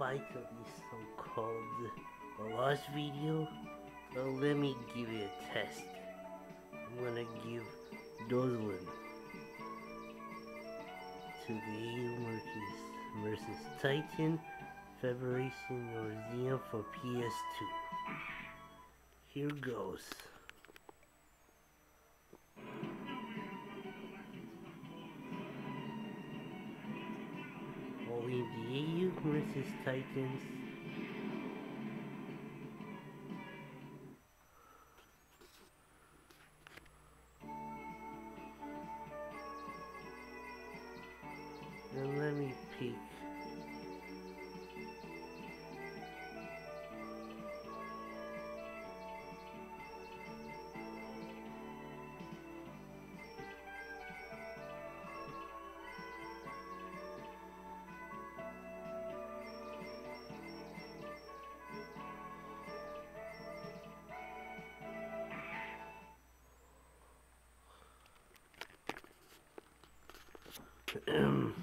spite of this so-called lost video, well, let me give you a test. I'm gonna give one to the EU Monkeys versus Titan Federation or Zeon for PS2. Here goes. Only the EU versus Titans. Um,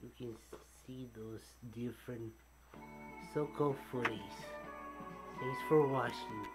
you can see those different so-called footies. Thanks for watching.